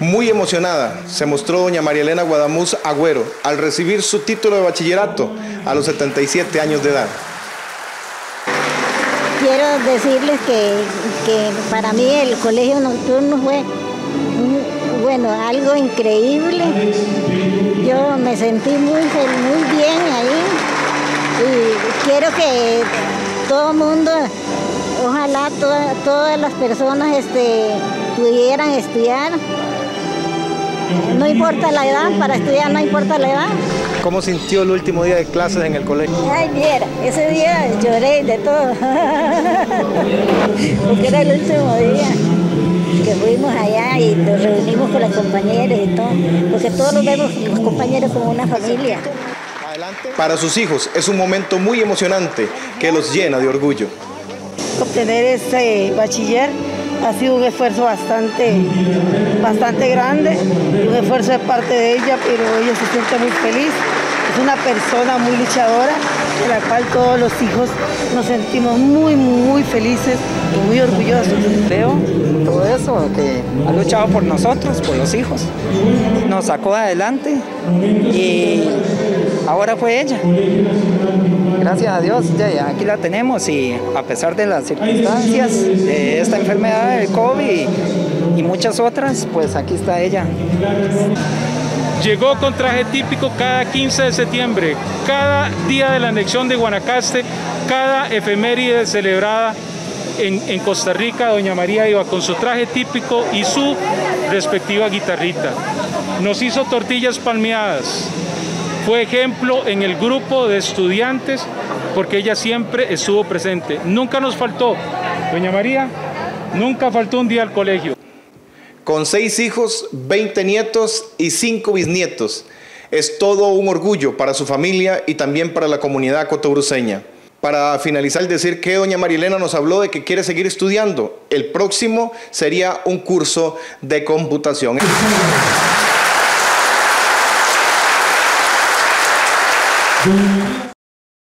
Muy emocionada se mostró doña María Elena Guadamuz Agüero al recibir su título de bachillerato a los 77 años de edad. Quiero decirles que, para mí el colegio nocturno fue bueno, algo increíble. Yo me sentí muy, muy bien ahí y quiero que todo el mundo, ojalá todas las personas este, pudieran estudiar no importa la edad, para estudiar no importa la edad. ¿Cómo sintió el último día de clases en el colegio? Ay, mira, ese día lloré de todo. Porque era el último día que fuimos allá y nos reunimos con las compañeras y todo. Porque todos los vemos los compañeros como una familia. Para sus hijos es un momento muy emocionante que los llena de orgullo. Obtener este bachiller ha sido un esfuerzo bastante, bastante grande, un esfuerzo de parte de ella, pero ella se siente muy feliz. Es una persona muy luchadora, de la cual todos los hijos nos sentimos muy, muy felices y muy orgullosos. Veo todo eso, que ha luchado por nosotros, por los hijos. Nos sacó adelante y ahora fue ella. Gracias a Dios, ya, aquí la tenemos y a pesar de las circunstancias de esta enfermedad del COVID y muchas otras, pues aquí está ella. Llegó con traje típico cada 15 de septiembre, cada día de la anexión de Guanacaste, cada efeméride celebrada en, en, Costa Rica, doña María iba con su traje típico y su respectiva guitarrita. Nos hizo tortillas palmeadas, fue ejemplo en el grupo de estudiantes porque ella siempre estuvo presente. Nunca nos faltó, doña María, nunca faltó un día al colegio. Con seis hijos, 20 nietos y cinco bisnietos. Es todo un orgullo para su familia y también para la comunidad cotobruceña. Para finalizar, decir que doña Marilena nos habló de que quiere seguir estudiando. El próximo sería un curso de computación. Boom.